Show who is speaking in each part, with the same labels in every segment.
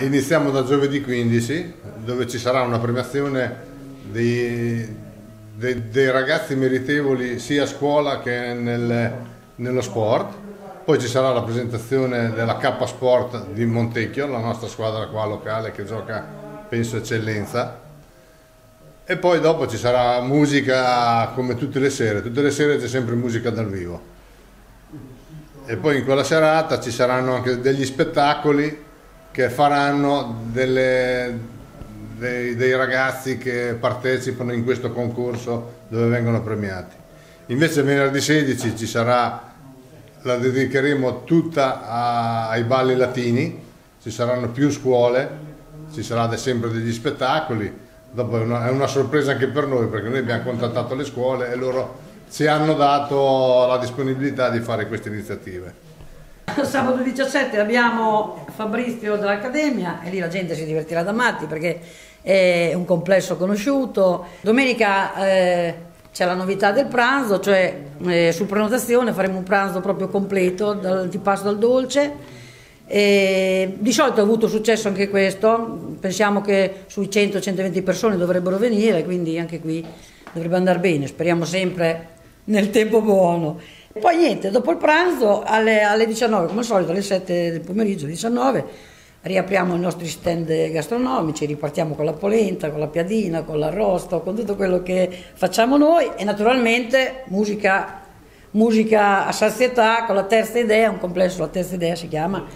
Speaker 1: Iniziamo da giovedì 15 dove ci sarà una premiazione dei, dei, dei ragazzi meritevoli sia a scuola che nel, nello sport. Poi ci sarà la presentazione della K Sport di Montecchio, la nostra squadra qua locale che gioca, penso, eccellenza. E poi dopo ci sarà musica come tutte le sere, tutte le sere c'è sempre musica dal vivo. E poi in quella serata ci saranno anche degli spettacoli che faranno delle, dei, dei, ragazzi che partecipano in questo concorso dove vengono premiati. Invece venerdì 16 ci sarà, la dedicheremo tutta a, ai balli latini, ci saranno più scuole, ci saranno sempre degli spettacoli, dopo è una, è una sorpresa anche per noi perché noi abbiamo contattato le scuole e loro ci hanno dato la disponibilità di fare queste iniziative.
Speaker 2: Sabato 17 abbiamo Fabrizio dell'Accademia e lì la gente si divertirà da matti perché è un complesso conosciuto. Domenica eh, c'è la novità del pranzo, cioè eh, su prenotazione faremo un pranzo proprio completo, dall'antipasto al dolce. E di solito ha avuto successo anche questo, pensiamo che sui 100-120 persone dovrebbero venire, quindi anche qui dovrebbe andare bene, speriamo sempre nel tempo buono. Poi niente, dopo il pranzo alle, alle 19, come al solito alle 7 del pomeriggio, 19, riapriamo i nostri stand gastronomici, ripartiamo con la polenta, con la piadina, con l'arrosto, con tutto quello che facciamo noi e naturalmente musica, musica a sazietà con la terza idea, un complesso, la terza idea si chiama,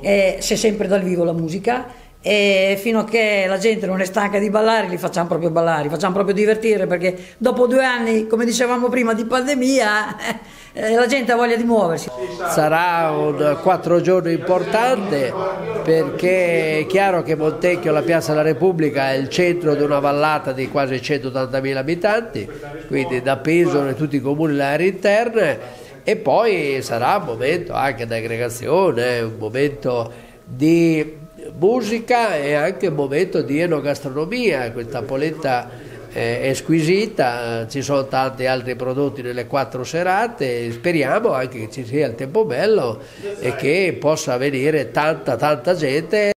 Speaker 2: e c'è sempre dal vivo la musica e fino a che la gente non è stanca di ballare li facciamo proprio ballare, li facciamo proprio divertire perché dopo due anni, come dicevamo prima, di pandemia eh, la gente ha voglia di muoversi.
Speaker 3: Sarà un quattro giorni importante perché è chiaro che Montecchio, la Piazza della Repubblica, è il centro di una vallata di quasi 180.000 abitanti, quindi da Pesaro e tutti i comuni delle aree interne e poi sarà un momento anche di aggregazione, un momento di musica e anche un momento di enogastronomia, questa polenta è squisita, ci sono tanti altri prodotti nelle quattro serate, speriamo anche che ci sia il tempo bello e che possa venire tanta tanta gente